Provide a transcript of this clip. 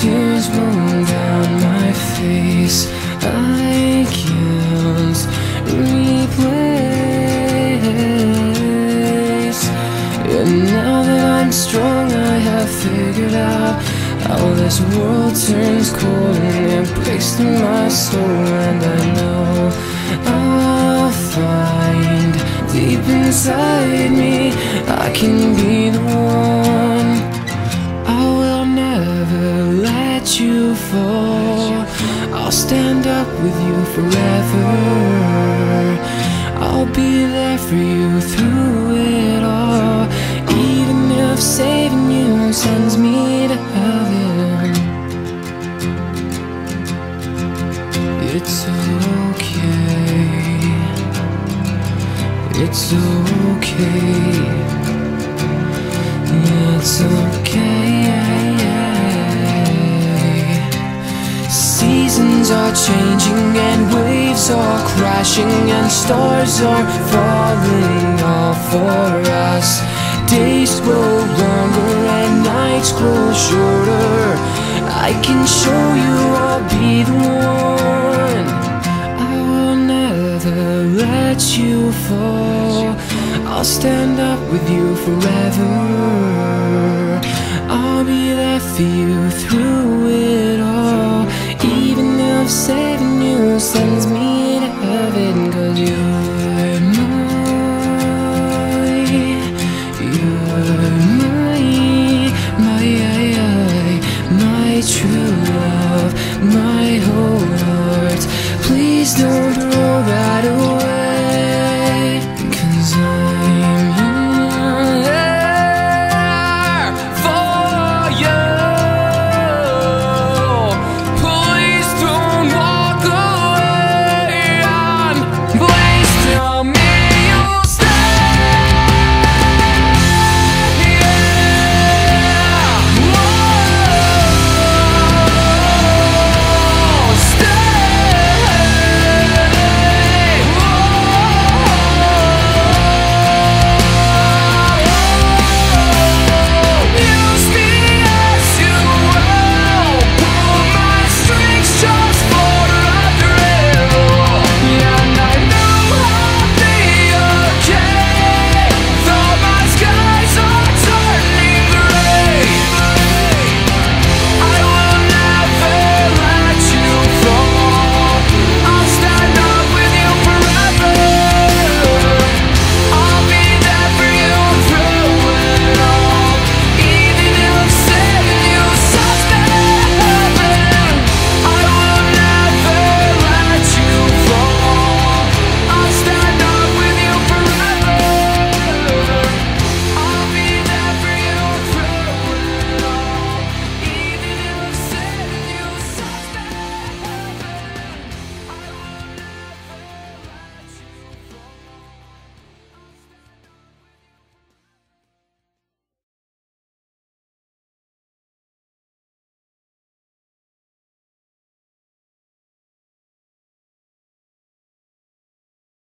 tears roll down my face I can't replace And now that I'm strong I have figured out How this world turns cold And it breaks through my soul. And I know I'll find Deep inside me I can be the one. Fall. I'll stand up with you forever. I'll be there for you through it all. Even if saving you sends me to heaven, it's okay. It's okay. It's okay. Are changing and waves are crashing and stars are falling all for us. Days grow longer and nights grow shorter. I can show you I'll be the one. I will never let you fall. I'll stand up with you forever. I'll be there for you through it My